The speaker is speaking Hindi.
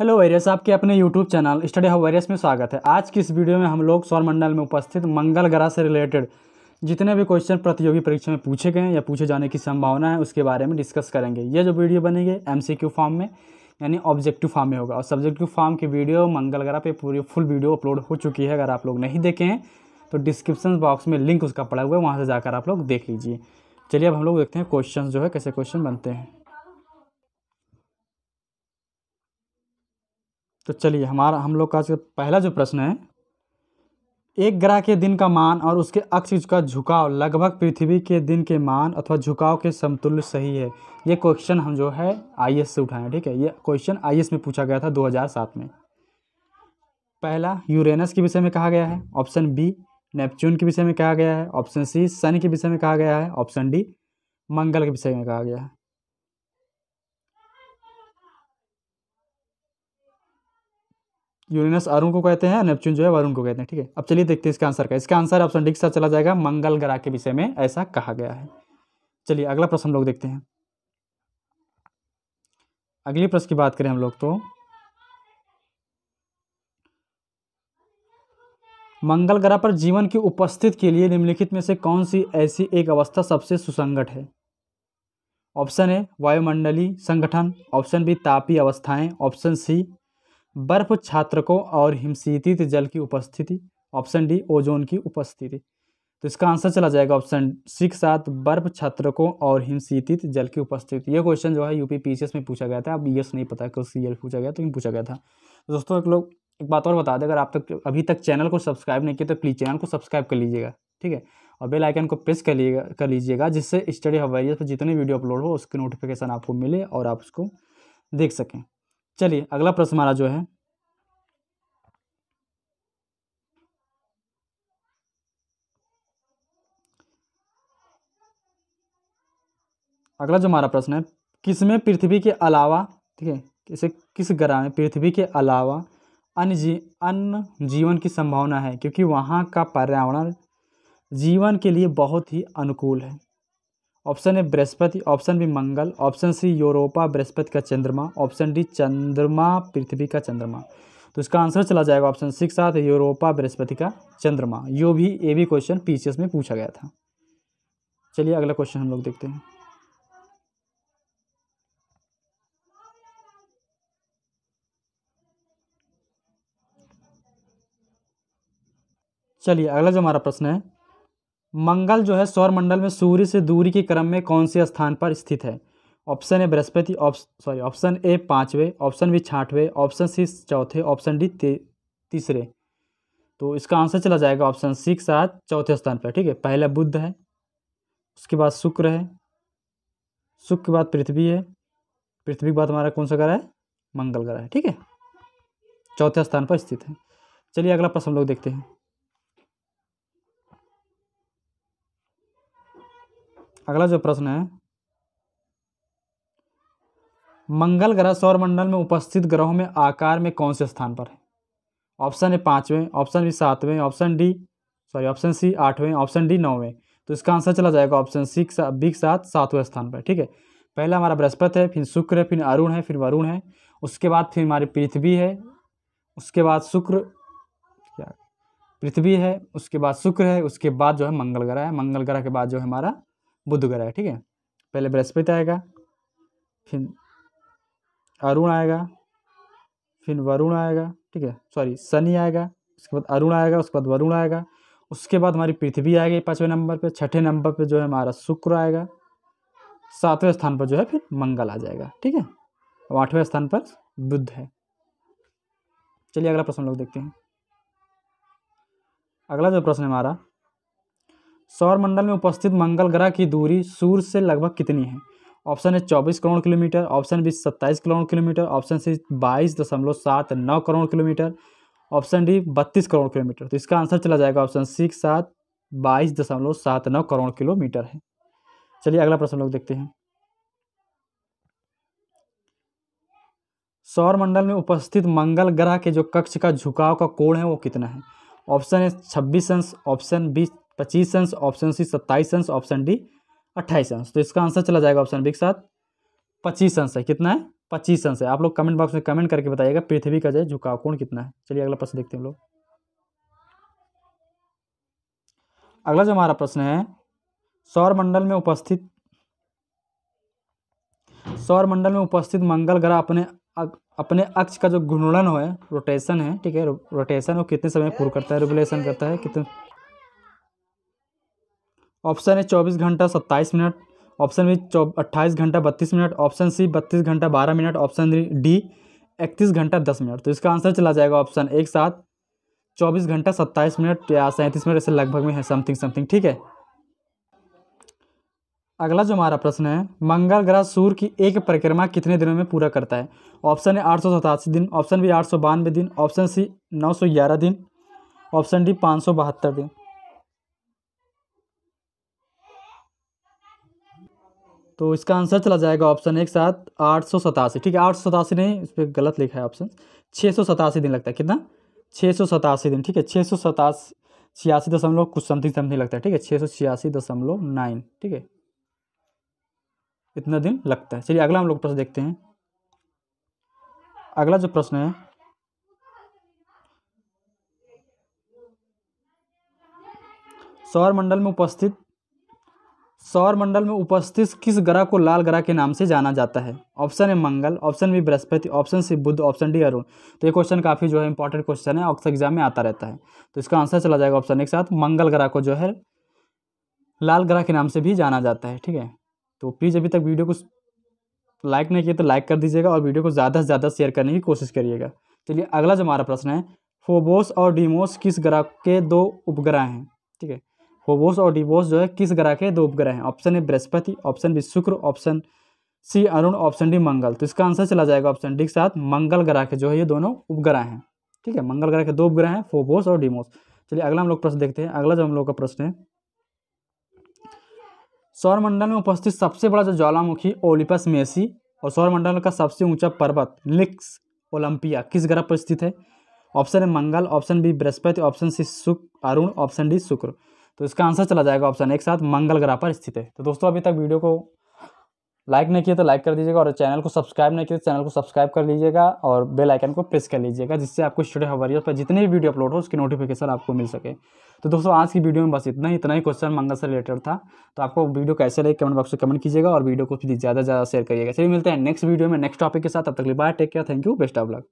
हेलो वायरस, आपके अपने YouTube channel study how virus में स्वागत है। आज की इस वीडियो में हम लोग सौरमंडल में उपस्थित मंगल ग्रह से रिलेटेड जितने भी क्वेश्चन प्रतियोगी परीक्षा में पूछे गए या पूछे जाने की संभावना है, उसके बारे में डिस्कस करेंगे। ये जो वीडियो बनेगी एम फॉर्म में, यानी ऑब्जेक्टिव फॉर्म में होगा। और सब्जेक्टिव फॉर्म की वीडियो, मंगल ग्रह पर पूरी फुल वीडियो अपलोड हो चुकी है, अगर आप लोग नहीं देखे हैं तो डिस्क्रिप्शन बॉक्स में लिंक उसका पड़ा हुआ है, वहाँ से जाकर आप लोग देख लीजिए। चलिए अब हम लोग देखते हैं क्वेश्चन जो है, कैसे क्वेश्चन बनते हैं। तो चलिए, हमारा, हम लोग का पहला जो प्रश्न है, एक ग्रह के दिन का मान और उसके अक्ष का झुकाव लगभग पृथ्वी के दिन के मान अथवा झुकाव के समतुल्य सही है। ये क्वेश्चन हम जो है आई से उठाए, ठीक है? ये क्वेश्चन आई में पूछा गया था 2007 में। पहला यूरेनस के विषय में कहा गया है ऑप्शन बी नेपच्यून के विषय में कहा गया है ऑप्शन सी सन के विषय में कहा गया है ऑप्शन डी मंगल के विषय में कहा गया है। यूरेनस अरुण को कहते हैं, नेपच्यून जो है वरुण को कहते हैं, ठीक है? अब चलिए देखते हैं इसका आंसर का। इसका आंसर ऑप्शन डी के साथ चला जाएगा, मंगल ग्रह के विषय में ऐसा कहा गया है। चलिए अगला प्रश्न हम लोग देखते हैं। अगले प्रश्न की बात करें हम लोग तो। मंगल ग्रह पर जीवन की उपस्थिति के लिए निम्नलिखित में से कौन सी ऐसी एक अवस्था सबसे सुसंगत है? ऑप्शन ए, वायुमंडलीय संगठन, ऑप्शन बी तापी अवस्थाएँ, ऑप्शन सी बर्फ़ छात्रकों और हिमशीतित जल की उपस्थिति, ऑप्शन डी, ओजोन की उपस्थिति। तो इसका आंसर चला जाएगा ऑप्शन सी के साथ, बर्फ़ छात्रकों और हिमशीतित जल की उपस्थिति। ये क्वेश्चन जो है यूपी पीसीएस में पूछा गया था। अब यस नहीं पता कि सी पूछा गया तो पूछा गया था? तो दोस्तों, एक लोग, एक बात और बता दें, अगर आप तक, अभी तक चैनल को सब्सक्राइब नहीं किया तो प्लीज़ चैनल को सब्सक्राइब कर लीजिएगा, ठीक है? और बेल आइकन को प्रेस कर लीजिएगा कर लीजिएगा, जिससे स्टडी हवाइज पर जितने वीडियो अपलोड हो, उसकी नोटिफिकेशन आपको मिले और आप उसको देख सकें। चलिए, अगला प्रश्न हमारा जो है। अगला जो हमारा प्रश्न है, किसमें पृथ्वी के अलावा, ठीक है किसे किस ग्रह में, पृथ्वी के अलावा अन्य जी अन्य जीवन की संभावना है? क्योंकि वहाँ का पर्यावरण जीवन के लिए बहुत ही अनुकूल है। ऑप्शन ए बृहस्पति, ऑप्शन बी मंगल, ऑप्शन सी यूरोपा, बृहस्पति का चंद्रमा, ऑप्शन डी चंद्रमा, पृथ्वी का चंद्रमा। तो इसका आंसर चला जाएगा ऑप्शन सिक्स साथ, यूरोपा, बृहस्पति का चंद्रमा। यो भी ए भी क्वेश्चन पीसीएस में पूछा गया था। चलिए अगला क्वेश्चन हम लोग देखते हैं। चलिए अगला जो हमारा प्रश्न है मंगल जो है सौर मंडल में सूर्य से दूरी के क्रम में कौन से स्थान पर स्थित है? ऑप्शन ए बृहस्पति सॉरी ऑप्शन ए पाँचवें, ऑप्शन बी छाठवें ऑप्शन सी चौथे, ऑप्शन डी तीसरे। तो इसका आंसर चला जाएगा ऑप्शन सी के साथ चौथे स्थान पर, ठीक है? पहला बुद्ध है, उसके बाद शुक्र है, शुक्र के बाद पृथ्वी है, पृथ्वी के बाद हमारा कौन सा ग्रह है? मंगल ग्रह है, ठीक है? चौथे स्थान पर स्थित है। चलिए अगला प्रश्न हम लोग देखते हैं। अगला जो प्रश्न है, मंगल ग्रह सौर मंडल में उपस्थित ग्रहों में आकार में कौन से स्थान पर है? ऑप्शन ए पाँचवें, ऑप्शन बी सातवें, option D, sorry, option C आठवें, ऑप्शन डी नौवें। तो इसका आंसर चला जाएगा ऑप्शन सी बी के साथ सातवें स्थान पर, ठीक है? पहला हमारा बृहस्पति है, फिर शुक्र है, फिर अरुण है, फिर वरुण है। उसके बाद फिर हमारी पृथ्वी है, उसके बाद शुक्र, क्या? पृथ्वी है, उसके बाद शुक्र है, उसके बाद जो है मंगल ग्रह है। मंगल ग्रह के बाद जो है हमारा बुध ग्रह ठीक है? पहले बृहस्पति आएगा, फिर अरुण आएगा, फिर वरुण आएगा, ठीक है? सॉरी शनि आएगा, उसके बाद अरुण आएगा, उसके बाद वरुण आएगा, उसके बाद हमारी पृथ्वी आएगी पाँचवें नंबर पे, छठे नंबर पे जो है हमारा शुक्र आएगा, सातवें स्थान पर जो है फिर मंगल आ जाएगा, ठीक है? और आठवें स्थान पर बुद्ध है। चलिए अगला प्रश्न लोग देखते हैं। अगला जो प्रश्न है हमारा सौर मंडल में उपस्थित मंगल ग्रह की दूरी सूर्य से लगभग कितनी है? ऑप्शन है चौबीस करोड़ किलोमीटर, ऑप्शन बी सत्ताईस करोड़ किलोमीटर, ऑप्शन सी बाईस दशमलव सात नौ करोड़ किलोमीटर, ऑप्शन डी बत्तीस करोड़ किलोमीटर। तो इसका आंसर चला जाएगा ऑप्शन सी साथ बाईस दशमलव सात नौ करोड़ किलोमीटर है। चलिए अगला प्रश्न लोग देखते हैं। सौर मंडल में उपस्थित मंगल ग्रह के जो कक्ष का झुकाव का कोण है वो कितना है? ऑप्शन है छब्बीस अंश, ऑप्शन बी पच्चीस अंश ऑप्शन सी सत्ताईस अंश ऑप्शन डी अट्ठाईस अंश तो इसका आंसर चला जाएगा ऑप्शन बी के साथ। पच्चीस अंश है। कितना है? पच्चीस अंश है। आप लोग कमेंट बॉक्स में कमेंट करके बताइएगा पृथ्वी का जो झुकाव कोण कितना है। चलिए अगला प्रश्न देखते हैं हम लोग। अगला जो हमारा प्रश्न है सौर मंडल में उपस्थित सौर मंडल में उपस्थित मंगल ग्रह अपने अपने अक्ष का जो घूर्णन है रोटेशन है, ठीक है रोटेशन वो कितने समय पूर्ण करता है रेगुलेशन करता है, कितने ऑप्शन है चौबीस घंटा सत्ताईस मिनट, ऑप्शन बी चौ, अट्ठाईस घंटा बत्तीस मिनट, ऑप्शन सी बत्तीस घंटा बारह मिनट, ऑप्शन डी इकतीस घंटा दस मिनट। तो इसका आंसर चला जाएगा ऑप्शन एक साथ चौबीस घंटा सत्ताईस मिनट या सैंतीस मिनट, ऐसे लगभग में है समथिंग समथिंग ठीक है? अगला जो हमारा प्रश्न है, मंगल ग्रह सूर्य की एक परिक्रमा कितने दिनों में पूरा करता है? ऑप्शन है आठ सौ सतासी दिन, ऑप्शन बी आठ सौ बानवे दिन, ऑप्शन सी नौ सौ ग्यारह दिन, ऑप्शन डी पाँच सौ बहत्तर दिन। तो इसका आंसर चला जाएगा ऑप्शन एक साथ आठ सौ सतासी। ठीक है, आठ सौ सतासी नहीं, इस पर गलत लिखा है ऑप्शन छः सौ सतासी दिन लगता है। कितना? छः सौ सतासी दिन। ठीक है छः सौ सतासी छियासी दशमलव कुछ समथिंग समथिंग लगता है। ठीक है छः सौ छियासी दशमलव नाइन ठीक है, इतना दिन लगता है। चलिए, अगला हम लोग प्रश्न देखते हैं। अगला जो प्रश्न है, सौर मंडल में उपस्थित सौर मंडल में उपस्थित किस ग्रह को लाल ग्रह के नाम से जाना जाता है? ऑप्शन है मंगल, ऑप्शन बी बृहस्पति, ऑप्शन सी बुद्ध ऑप्शन डी अरुण। तो ये क्वेश्चन काफ़ी जो है इंपॉर्टेंट क्वेश्चन है अक्सर एग्ज़ाम में आता रहता है। तो इसका आंसर चला जाएगा ऑप्शन एक साथ, मंगल ग्रह को जो है लाल ग्रह के नाम से भी जाना जाता है, ठीक है? तो प्लीज़ अभी तक वीडियो को लाइक नहीं किया तो लाइक कर दीजिएगा और वीडियो को ज़्यादा से ज़्यादा शेयर करने की कोशिश करिएगा। चलिए अगला जो हमारा प्रश्न है, फोबोस और डीमोस किस ग्रह के दो उपग्रह हैं, ठीक है? फोबोस और डिबोस जो है, किस ग्रह के? दो उपग्रह हैं। ऑप्शन ए बृहस्पति ऑप्शन बी शुक्र ऑप्शन सी अरुण ऑप्शन डी मंगल। तो इसका आंसर चला जाएगा ऑप्शन डी के साथ। मंगल ग्रह के जो है, ये दोनों उपग्रह हैं। ठीक है? मंगल ग्रह के दो उपग्रह हैं फोबोस और डिमोस चलिए, अगला हम लोग प्रश्न देखते हैं। अगला जो हम लोग का प्रश्न है। सौरमंडल में उपस्थित सबसे बड़ा जो ज्वालामुखी, ओलिपस मेसी, और सौरमंडल का सबसे ऊँचा पर्वत लिक्स ओलंपिया, किस ग्रह पर स्थित है? ऑप्शन है मंगल ऑप्शन बी बृहस्पति ऑप्शन सी शुक्र अरुण ऑप्शन डी शुक्र। तो इसका आंसर चला जाएगा ऑप्शन एक साथ मंगल ग्रह पर स्थित है। तो दोस्तों, अभी तक वीडियो को लाइक नहीं किया तो लाइक कर दीजिएगा और चैनल को सब्सक्राइब नहीं किया तो चैनल को सब्सक्राइब कर लीजिएगा और बेल आइकन को प्रेस कर लीजिएगा, जिससे आपको स्टूडियो हवारियस पर जितने भी वीडियो अपलोड हो, उसकी नोटिफिकेशन आपको मिल सके। तो दोस्तों, आज की वीडियो में बस इतना ही इतना ही क्वेश्चन मंगल से रिलेटेड था। तो आपको वीडियो कैसे लगे कमेंट बॉक्स में कमेंट कीजिएगा और वीडियो को ज़्यादा ज़्यादा शेयर करिएगा। चलिए मिलते हैं नेक्स्ट वीडियो में नेक्स्ट टॉपिक के साथ। अब तक bye take care thank you best of luck